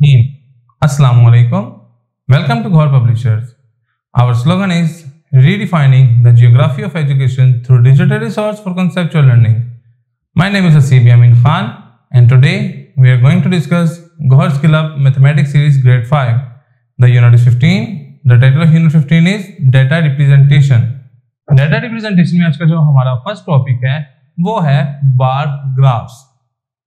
रहीम। अस्सलाम वालेकुम welcome to Ghor publishers our slogan is redefining the geography of education through digital resource for conceptual learning my name is C B Khan and today we are going to discuss Ghor skill up mathematics series grade five the unit fifteen the title of unit fifteen is data representation data representation में आज का जो हमारा first topic है, वो है बार graphs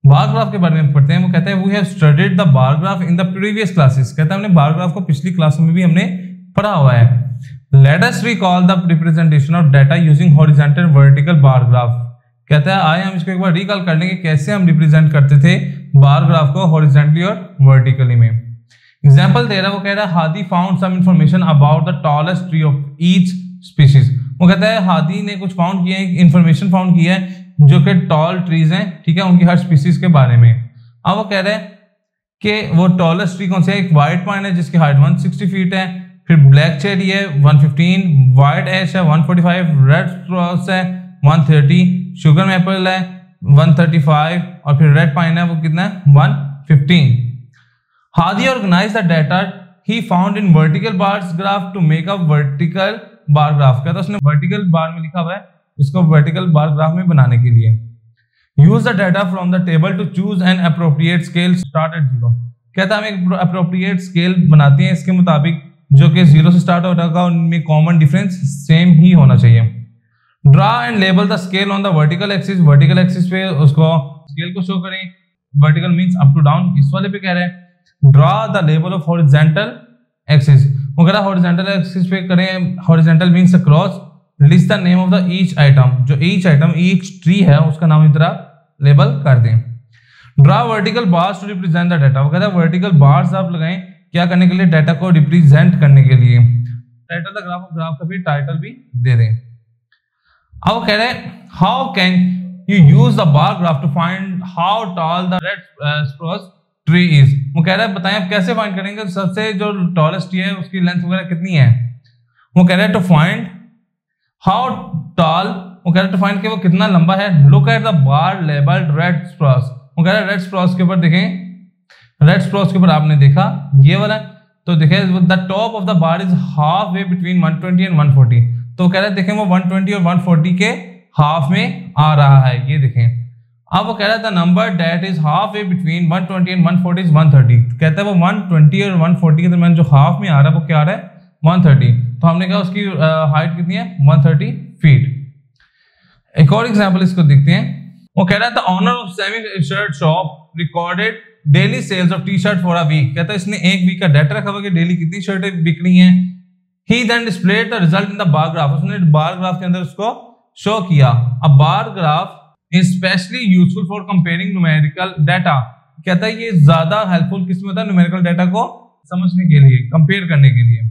बार graph के बारे में पढ़ते हैं, वो कहते हैं we have studied the bar graph in the previous classes कहते हैं, हमने बार ग्राफ को पिछली क्लास में भी हमने पढ़ा हुआ है. Let us recall the representation of data using horizontal vertical bar graph कहता है, आए, हम इसको एक बार रिकॉल कर लेंगे, कैसे हम रिप्रेजेंट करते थे बार ग्राफ को हॉरिजॉन्टली और वर्टिकली में. एग्जांपल दे रहा है, वो कह रहा है, Hadi found some information about the tallest tree of each species वो कहता है, हादी ने कुछ फाउंड किया है इंफॉर्मेशन फाउंड किया है जो कि टॉल ट्रीज हैं, ठीक है, उनकी हर स्पीसीज के बारे में। अब वो कह रहे हैं कि वो टॉलेस्ट ट्री कौन सा है? एक व्हाइट पाइन है, जिसकी हाइट 160 फीट है, फिर ब्लैक चेरी है 115 व्हाइट एश है 145 रेड स्ट्रॉस है 130 शुगर मैपल है 135 और फिर रेड पाइन है, वो कितना है? 115 Hadi organise the data he found in vertical bars graph to make a vertical bar graph कहता है उसने? वर्टिकल बार में लिखा हुआ है इसको वर्टिकल बार ग्राफ में बनाने के लिए। Use the data from the table to choose an appropriate scale start at zero कहता है हम एक अप्रोप्रिएट स्केल बनाते हैं, इसके मुताबिक जो कि ज़ीरो से स्टार्ट होगा, उनमें कॉमन डिफरेंस सेम ही होना चाहिए। Draw and label the scale on the vertical axis vertical axis पे उसको स्केल को शो करें। Vertical means up to down इस वाले पे कह रहे हैं। Draw the label of horizontal axis वो कह रहा है हॉरिजॉन्टल एक्सिस पे करें। Horizontal means across list the name of the each item जो ईच आइटम ईच ट्री है, उसका नाम इतना लेबल कर दें। Draw vertical bars to represent the data वो कहता है वर्टिकल बार्स आप लगाएँ क्या करने के लिए? डाटा को रिप्रेजेंट करने के लिए। टाइटल द ग्राफ ग्राफ का भी टाइटल भी दे दें। अब कह रहे हैं how can you use the bar graph to find how tall the red spruce tree is वो कह रहा है, बताएँ आप कैसे फाइंड करेंगे? सबसे जो टॉलेस्ट ट्री है, उसकी लेंथ वगैरह कितनी है? वो कह रहे हैं टू फाइंड हाउ टॉल वो कह रहे हैं फाइंड कि वो कितना लंबा है? Look at the bar labelled red spruce वो कह रहा है रेड स्प्रॉस के ऊपर देखें। रेड स्प्रॉस के ऊपर आपने देखा, ये वाला तो देखें the top of the bar is halfway between 120 and 140 तो कह रहे हैं, देखें, वो 120 और 140 के हाफ़ में आ रहा है। ये देखें। अब वो कह रहा था number that is halfway between 120 and 140 is 130 कहता है वो 120 और 140 के दरमियान जो हाफ़ में आ रहा है, वो क्या आ रहा है? 130 तो हमने कहा उसकी हाइट कितनी है? 130 फीट एक और एग्जांपल इसको देखते हैं। वो कह रहा था owner of Sammy shirt shop recorded daily sales of T shirt for a week कहता है, इसने एक वीक का डाटा रखा हुआ कि डेली कितनी शर्टें बिक रही हैं? He then displayed the result in the bar graph उसने बार ग्राफ के अंदर उसको शो किया। अब bar graph is specially useful for comparing numerical data कहता है, ये ज़्यादा हेल्पफुल किस होता है न्यूमेरिकल डाटा को समझने के लिए कंपेयर करने के लिए.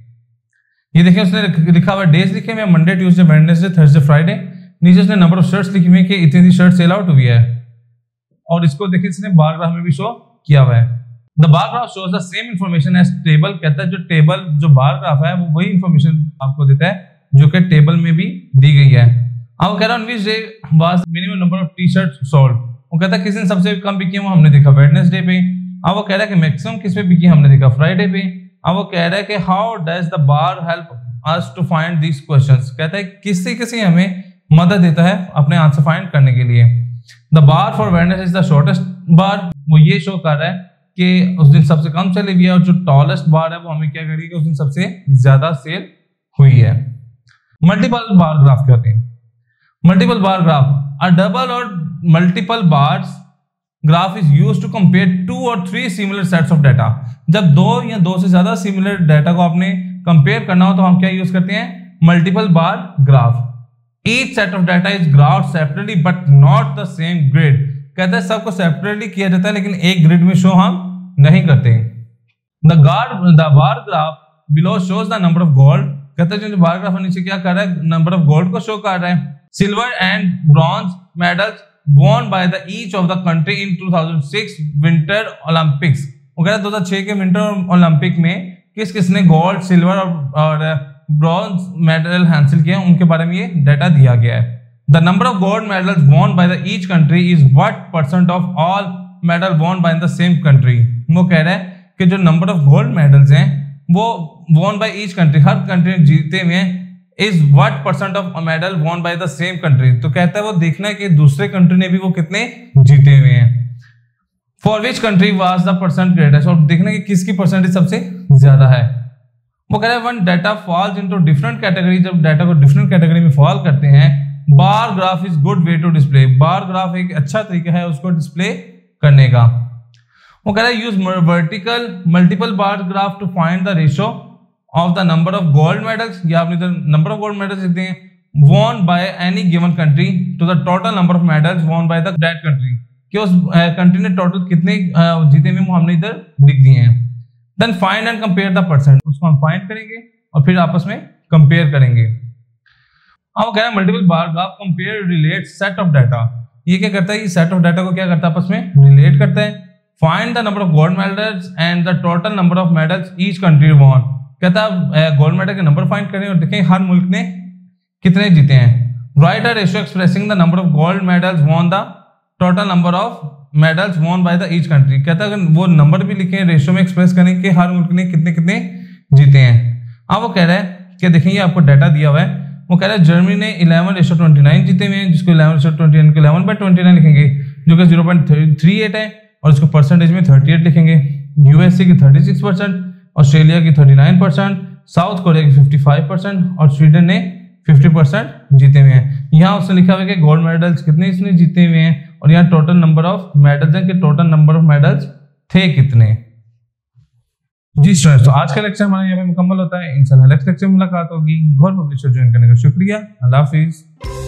ये देखिए, उसने लिखा हुआ डेज़ लिखे हुए Monday Tuesday Wednesday Thursday Friday नीचे उसने नंबर ऑफ़ शर्ट्स लिखी हुई कि इतनी सी शर्ट सेल आउट हुई है। और इसको देखिए, इसने बारग्राफ में भी शो किया हुआ है। The bar graph shows the same information as table कहता है जो टेबल जो बार ग्राफ है, वो वही इन्फॉर्मेशन आपको देता है, जो कि टेबल में भी दी गई है। अब कह रहा हूँ minimum number of T shirt sold वो कहता है, किस दिन सबसे कम बिकी है, वो हमने देखा वेडनेसडे पे। अब वो कह रहा है कि मैक्सिमम किस पे बिकी हमने देखा फ्राइडे पे। अब वो कह रहा है कि how does the bar help us to find these questions कहता है किससे किसी हमें मदद देता है अपने आंसर फाइंड करने के लिए। The bar for Wednesday is the shortest bar वो ये शो कर रहा है कि उस दिन सबसे कम चली हुई है और जो टॉलेस्ट बार है, वो हमें क्या करेगी उस दिन सबसे ज़्यादा सेल हुई है। मल्टीपल बार ग्राफ क्या होते हैं। Multiple bar graph a double or multiple bars graph is use to compare two or three similar sets of data जब दो या दो से ज़्यादा सिमिलर डाटा को आपने कंपेयर करना हो तो हम क्या यूज़ करते हैं? Multiple bar graph each set of data is graph separately but not the same grid कहते हैं सबको सेपरेटली किया जाता है, लेकिन एक ग्रिड में शो हम नहीं करते the guard the bar graph below shows the number of gold कहते हैं जो बार ग्राफ नीचे क्या कर रहा है? नंबर ऑफ़ गोल्ड को शो कर रहा है. Silver and bronze medals won by the each of the country in 2006 winter Olympics वो कह रहा है 2006 के विंटर ओलंपिक में किस किसने गोल्ड सिल्वर और, और ब्रॉन्ज मेडल हासिल किए उनके बारे में ये डाटा दिया गया है। The number of gold medals won by the each country is what percent of all medal won by the same country वो कह रहे हैं कि जो नंबर ऑफ़ गोल्ड मेडल्स हैं वो वॉन बाय ईच कंट्री हर कंट्री जीते हुए is what percent of medal won by the same country तो कहता है वो देखना है कि दूसरे कंट्री ने भी वो कितने जीते हुए हैं। For which country was the percent greatest और देखना कि किसकी परसेंटेज सबसे ज़्यादा है। वो कह रहे हैं when data falls into different category जब डाटा को डिफरेंट कैटेगरी में फॉल करते हैं bar graph is good way to display bar graph एक अच्छा तरीका है उसको डिस्प्ले करने का। वो कह रहा है use vertical multiple bar graph to find the ratio of the number of gold medals या आपने नंबर ऑफ़ गोल्ड मेडल्स लिखते हैं by any given country to the total number of medals won by the that country. कि उस country ने total कितने जीते हुए हमने इधर लिख दिए हैं। Then find and compare the percent उसको हम फाइंड करेंगे और फिर आपस में कंपेयर करेंगे। अब कह रहा है multiple bar graph compare relate set of data ये क्या करता है? ये सेट ऑफ़ डाटा को क्या करता है आपस में? रिलेट करता है। Find the number of gold medals and the total number of medals each country won कहता है गोल्ड मेडल के नंबर फाइंड करें और देखें हर मुल्क ने कितने जीते हैं. Write a ratio expressing the number of gold medals won the total number of medals won by the each country कहता है वो नंबर भी लिखे रेशियो में एक्सप्रेस करें कि हर मुल्क ने कितने कितने जीते हैं. अब वो कह रहा है कि देखें, ये आपको डाटा दिया हुआ है। वो कह रहा है, जर्मनी ने 11 रेशो 29 जीते हुए हैं, जिसको 11 रेशो 29 को 11 बाय 29 लिखेंगे, जो कि 0.38 है और इसको परसेंटेज में 38 लिखेंगे। यूएसए की 36 परसेंट ऑस्ट्रेलिया की 39 परसेंट, साउथ कोरिया की 55 परसेंट और स्वीडन ने 50 परसेंट जीते हुए हैं। यहाँ उसने लिखा हुआ है कि गोल्ड मेडल्स कितने इसने जीते हुए हैं और यहाँ टोटल नंबर ऑफ़ मेडल्स हैं कि टोटल नंबर ऑफ़ मेडल्स थे कितने। जी स्टूडेंट्स तो आज का लेक्चर हमारा यहाँ पे मुकम्मल होता है। इंशाल्लाह नेक्स्ट लेक्चर में मुलाकात होगी। घर पब्लिशर ज्वाइन करने का शुक्रिया। अल्लाह हाफिज़।